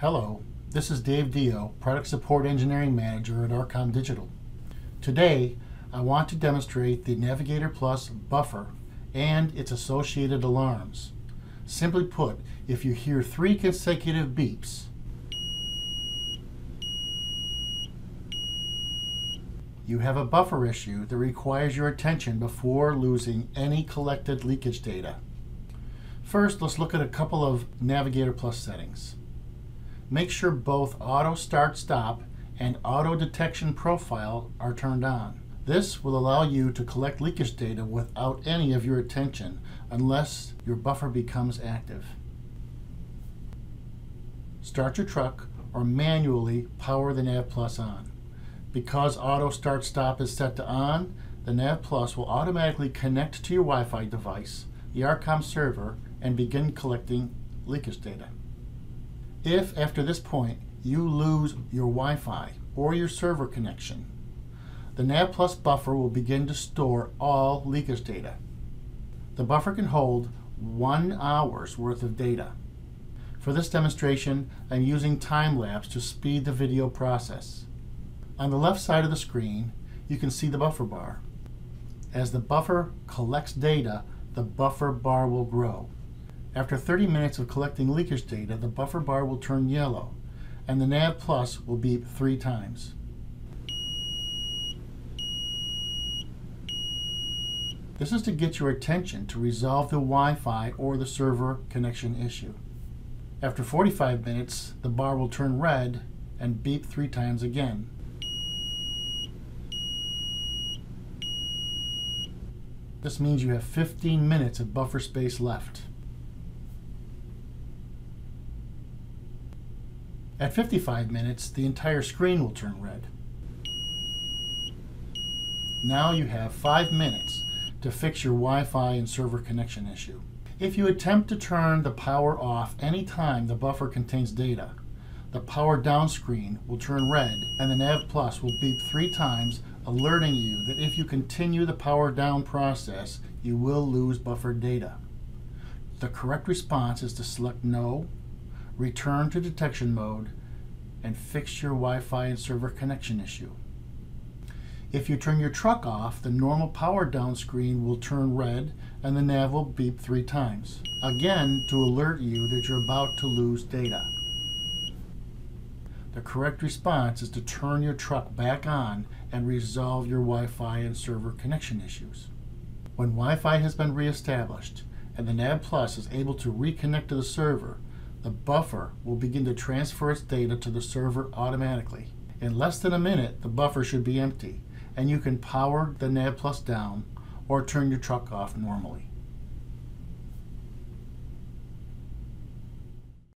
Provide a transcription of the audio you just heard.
Hello, this is Dave Dio, Product Support Engineering Manager at Arcom Digital. Today, I want to demonstrate the Navigator Plus buffer and its associated alarms. Simply put, if you hear three consecutive beeps, you have a buffer issue that requires your attention before losing any collected leakage data. First, let's look at a couple of Navigator Plus settings. Make sure both Auto Start Stop and Auto Detection Profile are turned on. This will allow you to collect leakage data without any of your attention unless your buffer becomes active. Start your truck or manually power the Nav Plus on. Because Auto Start Stop is set to on, the Nav Plus will automatically connect to your Wi-Fi device, the Arcom server, and begin collecting leakage data. If after this point you lose your Wi-Fi or your server connection, the Nav Plus buffer will begin to store all leakage data. The buffer can hold one hour's worth of data. For this demonstration, I'm using time-lapse to speed the video process. On the left side of the screen, you can see the buffer bar. As the buffer collects data, the buffer bar will grow. After 30 minutes of collecting leakage data, the buffer bar will turn yellow, and the NAV Plus will beep three times. This is to get your attention to resolve the Wi-Fi or the server connection issue. After 45 minutes, the bar will turn red and beep three times again. This means you have 15 minutes of buffer space left. At 55 minutes, the entire screen will turn red. Now you have 5 minutes to fix your Wi-Fi and server connection issue. If you attempt to turn the power off anytime the buffer contains data, the power down screen will turn red and the Nav Plus will beep three times alerting you that if you continue the power down process, you will lose buffered data. The correct response is to select No, return to detection mode, and fix your Wi-Fi and server connection issue. If you turn your truck off, the normal power down screen will turn red and the nav will beep three times, again to alert you that you're about to lose data. The correct response is to turn your truck back on and resolve your Wi-Fi and server connection issues. When Wi-Fi has been reestablished and the NAV Plus is able to reconnect to the server, the buffer will begin to transfer its data to the server automatically. In less than a minute, the buffer should be empty, and you can power the NAV Plus down or turn your truck off normally.